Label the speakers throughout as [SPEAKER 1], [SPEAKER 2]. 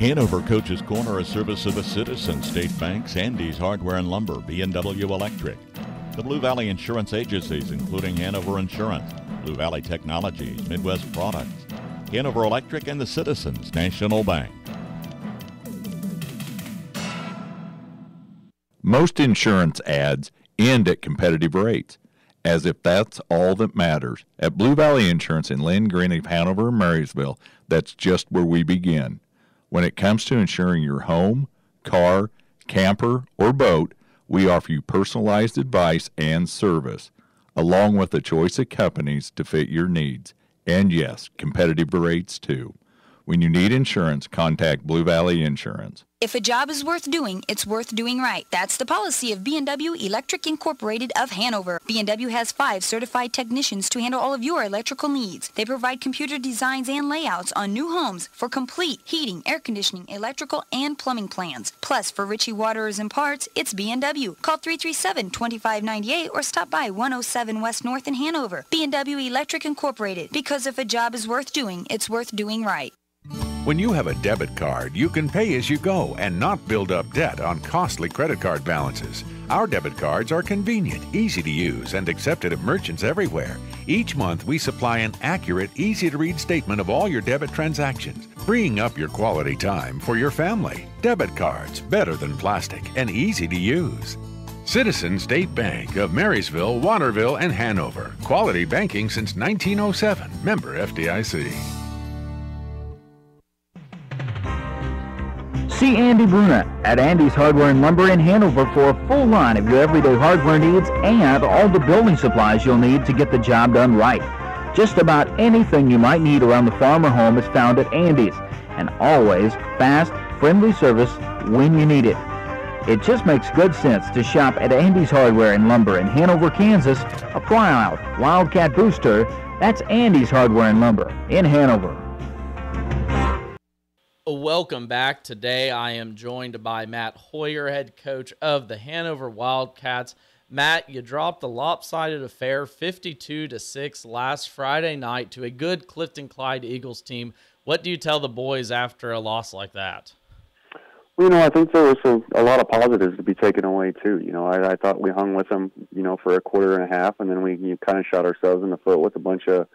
[SPEAKER 1] Hanover Coaches Corner, a service of the Citizen State Bank, Sandy's Hardware and Lumber, B&W Electric, the Blue Valley Insurance Agencies, including Hanover Insurance, Blue Valley Technologies, Midwest Products, Hanover Electric, and the Citizens National Bank.
[SPEAKER 2] Most insurance ads end at competitive rates, as if that's all that matters. At Blue Valley Insurance in Linn, Green, of Hanover, and Marysville, that's just where we begin. When it comes to insuring your home, car, camper, or boat, we offer you personalized advice and service, along with a choice of companies to fit your needs. And yes, competitive rates too. When you need insurance, contact Blue Valley Insurance.
[SPEAKER 3] If a job is worth doing, it's worth doing right. That's the policy of B&W Electric Incorporated of Hanover. B&W has five certified technicians to handle all of your electrical needs. They provide computer designs and layouts on new homes for complete heating, air conditioning, electrical, and plumbing plans. Plus, for Ritchie Waterers and Parts, it's B&W. Call 337-2598 or stop by 107 West North in Hanover. B&W Electric Incorporated. Because if a job is worth doing, it's worth doing right.
[SPEAKER 4] When you have a debit card, you can pay as you go and not build up debt on costly credit card balances. Our debit cards are convenient, easy to use, and accepted at merchants everywhere. Each month, we supply an accurate, easy to read statement of all your debit transactions, freeing up your quality time for your family. Debit cards, better than plastic and easy to use. Citizen State Bank of Marysville, Waterville, and Hanover. Quality banking since 1907. Member FDIC.
[SPEAKER 5] See Andy Bruna at Andy's Hardware and Lumber in Hanover for a full line of your everyday hardware needs and all the building supplies you'll need to get the job done right. Just about anything you might need around the farm or home is found at Andy's, and always fast, friendly service when you need it. It just makes good sense to shop at Andy's Hardware and Lumber in Hanover, Kansas, a proud Wildcat booster. That's Andy's Hardware and Lumber in Hanover.
[SPEAKER 6] Welcome back. Today I am joined by Matt Heuer, head coach of the Hanover Wildcats. Matt, you dropped a lopsided affair 52 to 6 last Friday night to a good Clifton Clyde Eagles team. What do you tell the boys after a loss like that?
[SPEAKER 7] Well, you know, I think there was a, a lot of positives to be taken away too. You know, I, I thought we hung with them, you know, for a quarter and a half, and then we kind of shot ourselves in the foot with a bunch of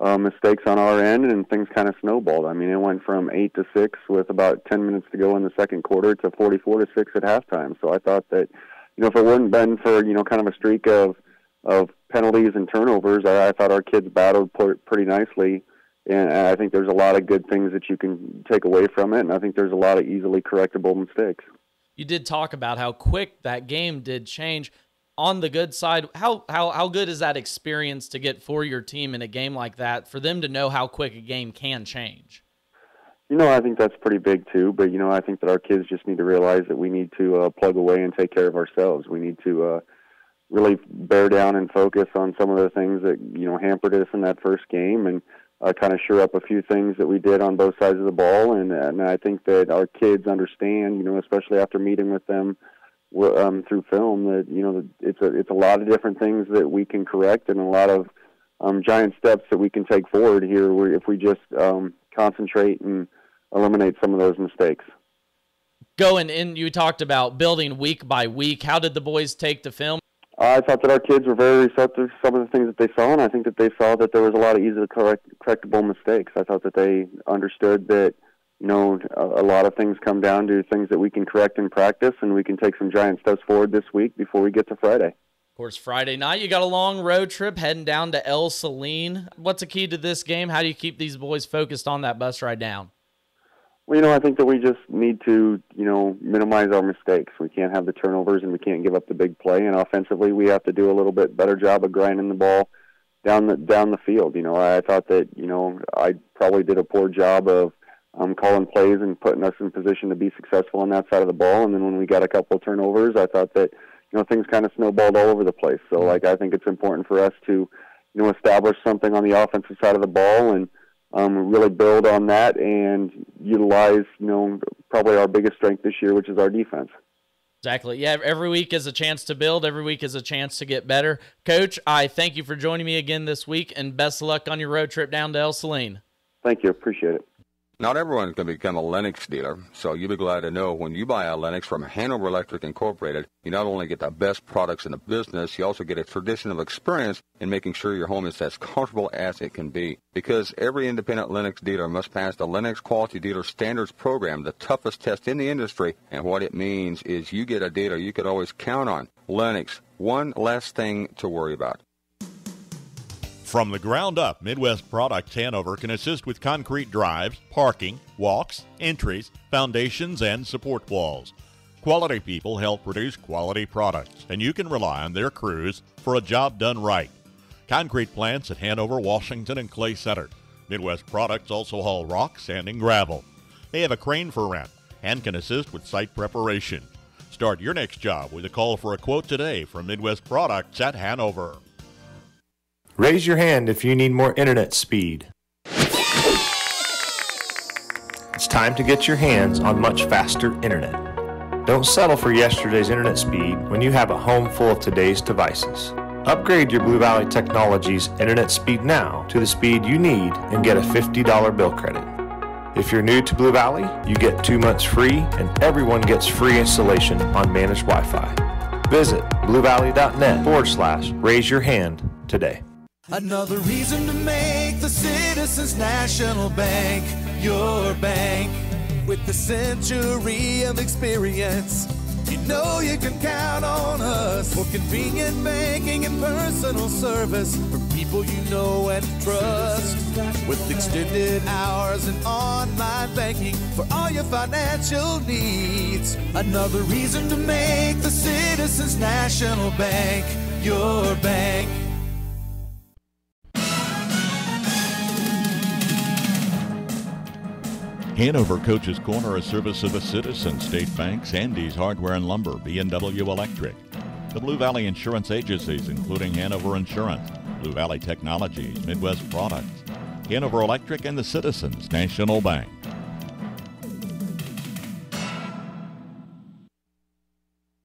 [SPEAKER 7] uh, mistakes on our end, and things kind of snowballed. I mean, it went from eight to six with about ten minutes to go in the second quarter to forty-four to six at halftime. So I thought that, you know, if it wouldn't been for you know kind of a streak of of penalties and turnovers, I, I thought our kids battled pretty nicely. And I think there's a lot of good things that you can take away from it, and I think there's a lot of easily correctable mistakes.
[SPEAKER 6] You did talk about how quick that game did change on the good side, how how how good is that experience to get for your team in a game like that for them to know how quick a game can change?
[SPEAKER 7] You know, I think that's pretty big too. But you know, I think that our kids just need to realize that we need to uh, plug away and take care of ourselves. We need to uh, really bear down and focus on some of the things that you know hampered us in that first game, and uh, kind of sure up a few things that we did on both sides of the ball. And, and I think that our kids understand, you know, especially after meeting with them um, through film that you know it's a it's a lot of different things that we can correct and a lot of um, giant steps that we can take forward here if we just um, concentrate and eliminate some of those mistakes.
[SPEAKER 6] Going in, you talked about building week by week. How did the boys take the film?
[SPEAKER 7] I thought that our kids were very receptive to some of the things that they saw, and I think that they saw that there was a lot of easily correct, correctable mistakes. I thought that they understood that you know, a, a lot of things come down to things that we can correct in practice, and we can take some giant steps forward this week before we get to Friday.
[SPEAKER 6] Of course, Friday night you got a long road trip heading down to Ell-Saline. What's the key to this game? How do you keep these boys focused on that bus ride down?
[SPEAKER 7] Well, you know, I think that we just need to, you know, minimize our mistakes. We can't have the turnovers and we can't give up the big play. And offensively, we have to do a little bit better job of grinding the ball down the down the field. You know, I thought that, you know, I probably did a poor job of um, calling plays and putting us in position to be successful on that side of the ball. And then when we got a couple of turnovers, I thought that you know things kind of snowballed all over the place. So mm-hmm. like I think it's important for us to you know establish something on the offensive side of the ball and um, really build on that and utilize you know probably our biggest strength this year, which is our defense.
[SPEAKER 6] Exactly. Yeah, every week is a chance to build. Every week is a chance to get better. Coach, I thank you for joining me again this week, and best of luck on your road trip down to Ell-Saline.
[SPEAKER 7] Thank you. Appreciate it.
[SPEAKER 8] Not everyone can become a Lennox dealer, so you'll be glad to know when you buy a Lennox from Hanover Electric Incorporated, you not only get the best products in the business, you also get a tradition of experience in making sure your home is as comfortable as it can be. Because every independent Lennox dealer must pass the Lennox Quality Dealer Standards Program, the toughest test in the industry, and what it means is you get a dealer you could always count on. Lennox, one less thing to worry about.
[SPEAKER 1] From the ground up, Midwest Products Hanover can assist with concrete drives, parking, walks, entries, foundations, and support walls. Quality people help produce quality products, and you can rely on their crews for a job done right. Concrete plants at Hanover, Washington, and Clay Center. Midwest Products also haul rock, sand, and gravel. They have a crane for rent and can assist with site preparation. Start your next job with a call for a quote today from Midwest Products at Hanover.
[SPEAKER 9] Raise your hand if you need more internet speed. It's time to get your hands on much faster internet. Don't settle for yesterday's internet speed when you have a home full of today's devices. Upgrade your Blue Valley Technologies internet speed now to the speed you need and get a $50 bill credit. If you're new to Blue Valley, you get two months free and everyone gets free installation on managed Wi-Fi. Visit bluevalley.net forward slash raise your hand today.
[SPEAKER 10] Another reason to make the Citizens National Bank your bank. With a century of experience, you know you can count on us for convenient banking and personal service for people you know and trust. With extended hours and online banking for all your financial needs. Another reason to make the Citizens National Bank your bank.
[SPEAKER 1] Hanover Coaches Corner, a service of the Citizen, State Bank, Sandy's Hardware and Lumber, B&W Electric. The Blue Valley Insurance Agencies, including Hanover Insurance, Blue Valley Technologies, Midwest Products, Hanover Electric, and the Citizens National Bank.